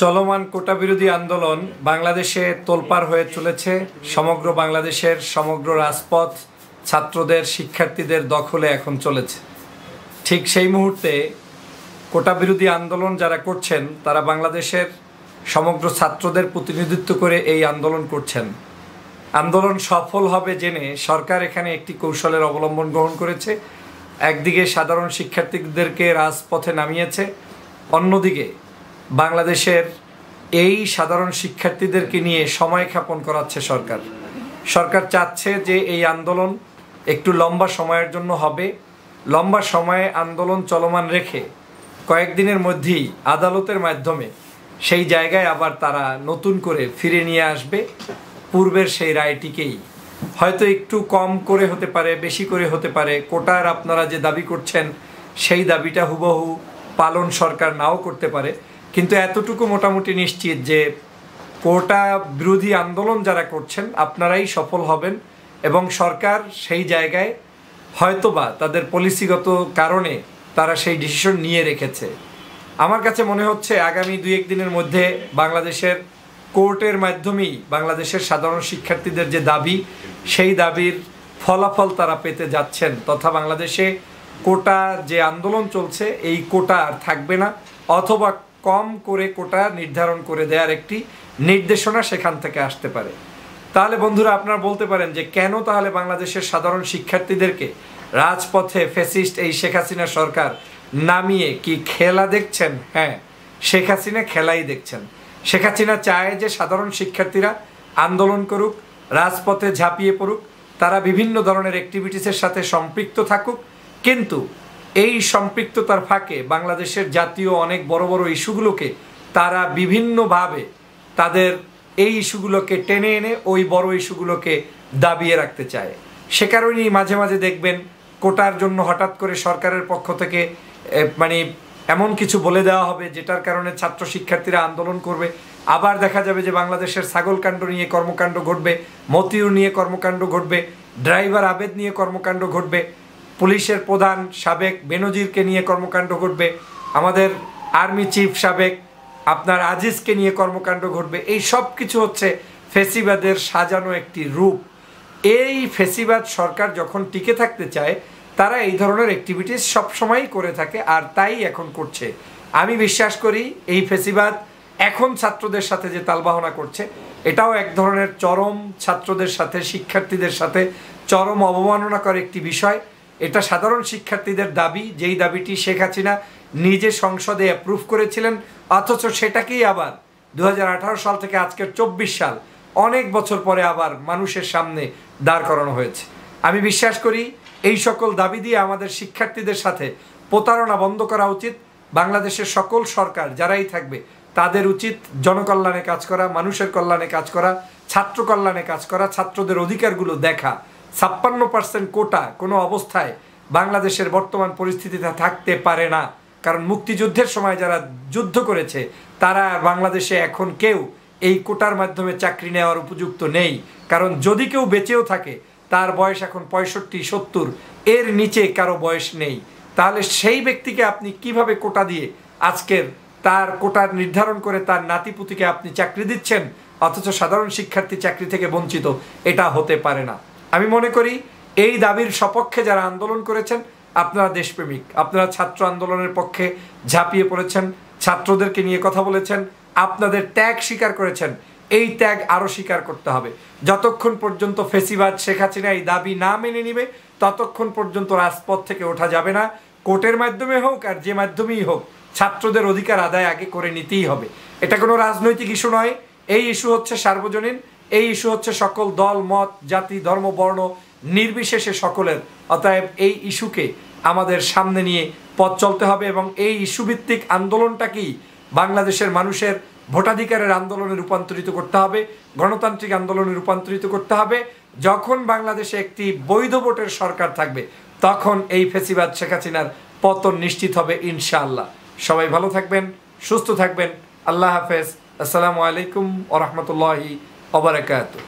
চলমান কোটা বিরোধী আন্দোলন বাংলাদেশে তোলপাড় হয়ে চলেছে। সমগ্র বাংলাদেশের সমগ্র রাজপথ ছাত্রদের, শিক্ষার্থীদের দখলে এখন চলেছে। ঠিক সেই মুহূর্তে কোটা বিরোধী আন্দোলন যারা করছেন, তারা বাংলাদেশের সমগ্র ছাত্রদের প্রতিনিধিত্ব করে এই আন্দোলন করছেন। আন্দোলন সফল হবে জেনে সরকার এখানে একটি কৌশলের অবলম্বন গ্রহণ করেছে। একদিকে সাধারণ শিক্ষার্থীদেরকে রাজপথে নামিয়েছে, অন্যদিকে বাংলাদেশের এই সাধারণ শিক্ষার্থীদেরকে নিয়ে সময় ক্ষেপণ করাচ্ছে সরকার। সরকার চাচ্ছে যে এই আন্দোলন একটু লম্বা সময়ের জন্য হবে। লম্বা সময়ে আন্দোলন চলমান রেখে কয়েকদিনের মধ্যেই আদালতের মাধ্যমে সেই জায়গায় আবার তারা নতুন করে ফিরে নিয়ে আসবে। পূর্বের সেই রায়টিকেই। হয়তো একটু কম করে হতে পারে, বেশি করে হতে পারে। কোটার আপনারা যে দাবি করছেন, সেই দাবিটা হুবহু পালন সরকার নাও করতে পারে। কিন্তু এতটুকু মোটামুটি নিশ্চিত যে কোটা বিরোধী আন্দোলন যারা করছেন, আপনারাই সফল হবেন এবং সরকার সেই জায়গায় হয়তোবা তাদের পলিসিগত কারণে তারা সেই ডিসিশন নিয়ে রেখেছে। আমার কাছে মনে হচ্ছে আগামী দুই এক দিনের মধ্যে বাংলাদেশের কোর্টের মাধ্যমেই বাংলাদেশের সাধারণ শিক্ষার্থীদের যে দাবি, সেই দাবির ফলাফল তারা পেতে যাচ্ছেন তথা বাংলাদেশে কোটা যে আন্দোলন চলছে, এই কোটা আর থাকবে না। অথবা কম করে কোটা নির্ধারণ করে দেওয়ার একটি নির্দেশনা সেখান থেকে আসতে পারে। তাহলে বন্ধুরা আপনারা বলতে পারেন যে কেন তাহলে বাংলাদেশের সাধারণ শিক্ষার্থীদেরকে রাজপথে ফেসিস্ট এই শেখ হাসিনা সরকার নামিয়ে কি খেলা দেখছেন? হ্যাঁ শেখ হাসিনা খেলাই দেখছেন। শেখ হাসিনা চায় যে সাধারণ শিক্ষার্থীরা আন্দোলন করুক, রাজপথে ঝাঁপিয়ে পড়ুক, তারা বিভিন্ন ধরনের অ্যাক্টিভিটিসের সাথে সম্পৃক্ত থাকুক। কিন্তু এই সম্পৃক্ততার ফাঁকে বাংলাদেশের জাতীয় অনেক বড় বড় ইস্যুগুলোকে তারা বিভিন্নভাবে তাদের এই ইস্যুগুলোকে টেনে এনে ওই বড় ইস্যুগুলোকে দাবিয়ে রাখতে চায়। সে কারণেই মাঝে মাঝে দেখবেন কোটার জন্য হঠাৎ করে সরকারের পক্ষ থেকে মানে এমন কিছু বলে দেওয়া হবে যেটার কারণে ছাত্র শিক্ষার্থীরা আন্দোলন করবে। আবার দেখা যাবে যে বাংলাদেশের ছাগলকাণ্ড নিয়ে কর্মকাণ্ড ঘটবে, মতিউর নিয়ে কর্মকাণ্ড ঘটবে, ড্রাইভার আবেদ নিয়ে কর্মকাণ্ড ঘটবে। পুলিশের প্রধান সাবেক বেনজিরকে নিয়ে কর্মকাণ্ড ঘটবে, আমাদের আর্মি চিফ সাবেক আপনার আজিজকে নিয়ে কর্মকাণ্ড ঘটবে, এই সব কিছু হচ্ছে ফেসিবাদের সাজানো একটি রূপ। এই ফেসিবাদ সরকার যখন টিকে থাকতে চায়, তারা এই ধরনের অ্যাক্টিভিটিস সবসময়ই করে থাকে আর তাই এখন করছে। আমি বিশ্বাস করি এই ফেসিবাদ এখন ছাত্রদের সাথে যে তালবাহনা করছে, এটাও এক ধরনের চরম ছাত্রদের সাথে, শিক্ষার্থীদের সাথে চরম অবমাননাকর একটি বিষয়। এটা সাধারণ শিক্ষার্থীদের দাবি, যেই দাবিটি শেখ হাসিনা নিজে সংসদে অ্যাপ্রুভ করেছিলেন, অথচ সেটাকেই আবার দুহাজার আঠারো সাল থেকে আজকের চব্বিশ সাল, অনেক বছর পরে আবার মানুষের সামনে দাঁড় করানো হয়েছে। আমি বিশ্বাস করি, এই সকল দাবি দিয়ে আমাদের শিক্ষার্থীদের সাথে প্রতারণা বন্ধ করা উচিত। বাংলাদেশের সকল সরকার যারাই থাকবে, তাদের উচিত জনকল্যাণে কাজ করা, মানুষের কল্যাণে কাজ করা, ছাত্র কল্যাণে কাজ করা, ছাত্রদের অধিকারগুলো দেখা ছাপ্পান্ন পার্সেন্ট কোটা কোনো অবস্থায় বাংলাদেশের বর্তমান পরিস্থিতিতে থাকতে পারে না। কারণ মুক্তিযুদ্ধের সময় যারা যুদ্ধ করেছে, তারা বাংলাদেশে এখন কেউ এই কোটার মাধ্যমে চাকরি নেওয়ার উপযুক্ত নেই। কারণ যদি কেউ বেঁচেও থাকে, তার বয়স এখন পঁয়ষট্টি, সত্তর, এর নিচে কারও বয়স নেই। তাহলে সেই ব্যক্তিকে আপনি কীভাবে কোটা দিয়ে আজকের তার কোটার নির্ধারণ করে তার নাতিপুতিকে আপনি চাকরি দিচ্ছেন, অথচ সাধারণ শিক্ষার্থী চাকরি থেকে বঞ্চিত, এটা হতে পারে না। আমি মনে করি এই দাবির সপক্ষে যারা আন্দোলন করেছেন, আপনারা দেশপ্রেমিক। আপনারা ছাত্র আন্দোলনের পক্ষে ঝাঁপিয়ে পড়েছেন, ছাত্রদেরকে নিয়ে কথা বলেছেন, আপনাদের ত্যাগ স্বীকার করেছেন, এই ত্যাগ আরও স্বীকার করতে হবে। যতক্ষণ পর্যন্ত ফেসিবাদ শেখ হাসিনা এই দাবি না মেনে নিবে, ততক্ষণ পর্যন্ত রাজপথ থেকে ওঠা যাবে না। কোর্টের মাধ্যমে হোক আর যে মাধ্যমেই হোক, ছাত্রদের অধিকার আদায় আগে করে নিতেই হবে। এটা কোনো রাজনৈতিক ইস্যু নয়। এই ইস্যু হচ্ছে সার্বজনীন। এই ইস্যু হচ্ছে সকল দল, মত, জাতি, ধর্ম, বর্ণ, নির্বিশেষে সকলের। অতএব এই ইস্যুকে আমাদের সামনে নিয়ে পথ চলতে হবে এবং এই ইস্যুভিত্তিক আন্দোলনটাকেই বাংলাদেশের মানুষের ভোটাধিকারের আন্দোলনে রূপান্তরিত করতে হবে, গণতান্ত্রিক আন্দোলনে রূপান্তরিত করতে হবে। যখন বাংলাদেশে একটি বৈধ ভোটের সরকার থাকবে, তখন এই ফেসিবাদ শেখ হাসিনার পতন নিশ্চিত হবে ইনশাআল্লাহ। সবাই ভালো থাকবেন, সুস্থ থাকবেন। আল্লাহ হাফেজ। আসসালামু আলাইকুম ওরহমতুল্লাহি wabarakatuh.